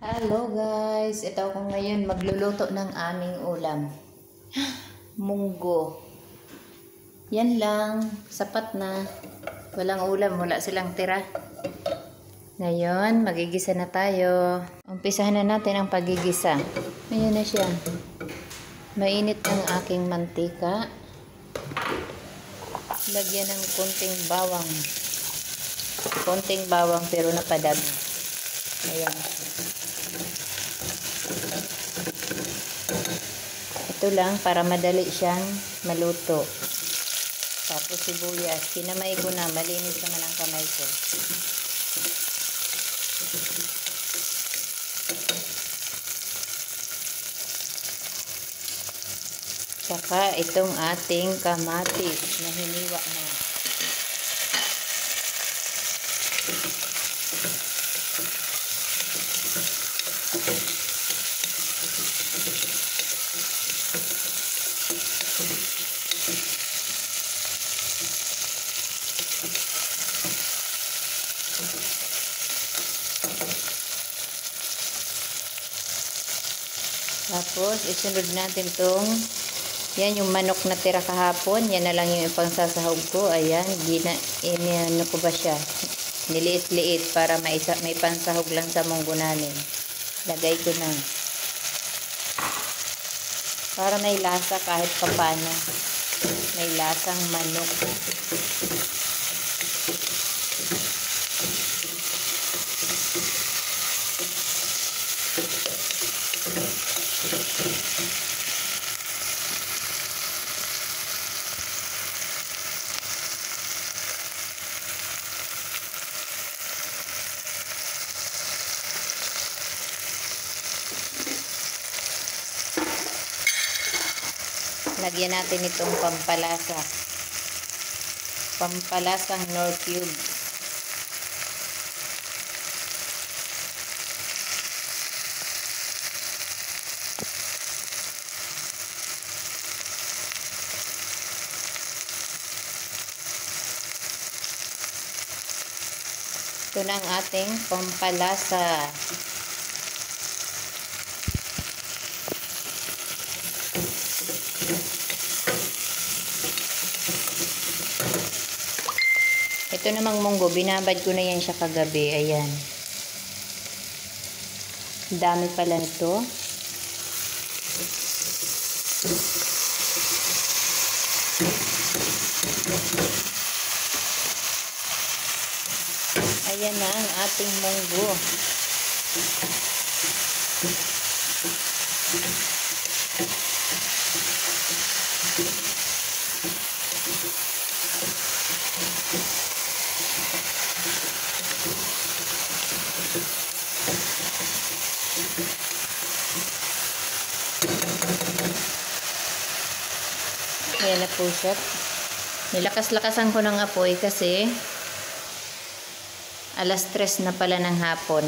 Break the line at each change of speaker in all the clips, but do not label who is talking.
Hello guys, ito ako ngayon magluluto ng aming ulam. Munggo. Yan lang, sapat na. Walang ulam, wala silang tira. Ngayon, magigisa na tayo. Umpisahan na natin ang pagigisa. Ayan na siya. Mainit ang aking mantika. Lagyan ng konting bawang. Konting bawang pero napadami. Ayan. Ito lang para madali siyang maluto. Tapos sibuyas. Kinamay ko na. Malinis naman ang kamay ko. Saka itong ating kamatis na hiniwa na. Tapos, isunod natin tong yan yung manok na tira kahapon. Yan na lang yung ipangsasahog ko. Ayan, gina, inano ko ba siya? Niliit-liit para may, may pansahog lang sa munggo namin. Lagay ko na. Para may lasa kahit papano. May lasang manok. Lagyan natin itong pampalasa. Pampalasang nor cube. Ito na ang ating pampalasa. Ito namang munggo, binabad ko na yan siya kagabi. Ayan. Dami pala nito. Ayan na ang ating munggo. Ayan na po siya. Nilakas-lakasan ko ng apoy kasi alas tres na pala ng hapon.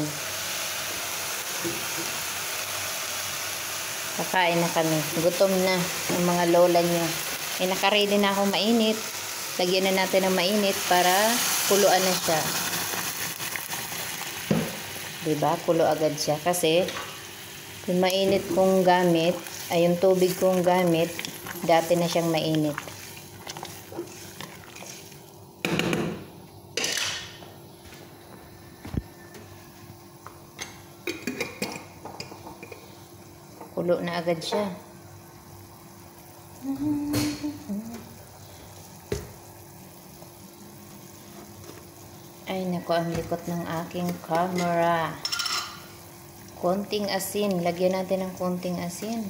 Kakain na kami. Gutom na ang mga lola nyo. Eh, nakaready na ako mainit. Lagyan na natin ng mainit para kuluan na siya. Diba? Kulo agad siya. Kasi, yung mainit kong gamit, ay yung tubig kong gamit, dati na siyang mainit. Kulo na agad siya. Ay, nako, ang likot ng aking camera. Konting asin. Lagyan natin ng konting asin.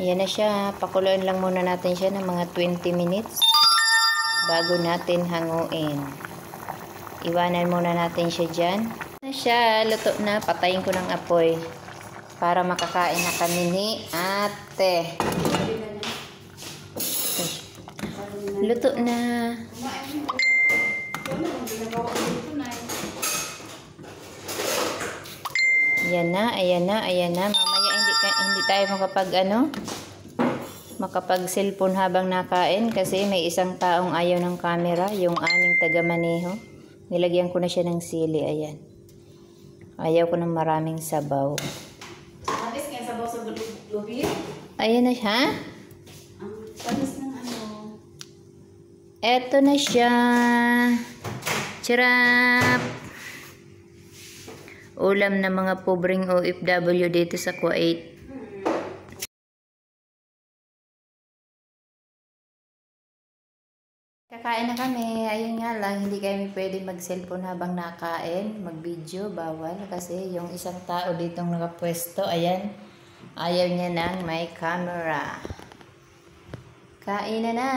Ayan na siya. Pakuluan lang muna natin siya ng mga 20 minutes bago natin hanguin. Iwanan muna natin siya dyan. Na siya, luto na. Patayin ko ng apoy. Para makakain na kami ni ate. Luto na. Ayan na, ayan na, ayan na. Mamaya hindi, tayo makapag ano, makapag cellphone habang nakain kasi may isang taong ayaw ng camera, yung aming taga-maneho. Nilagyan ko na siya ng sili, ayan. Ayaw ko ng maraming sabaw.
Alis kaya sabaw sa lubi.
Ayan na siya.
Panis ng ano.
Eto na siya. Charap! Ulam ng mga pobreng OFW dito sa Kuwait. Kakain na kami. Ayun nga lang, hindi kami pwede mag-cellphone habang nakain. Mag-video, bawal. Kasi yung isang tao ditong nakapwesto, ayan, ayaw niya ng may camera. Kain na na!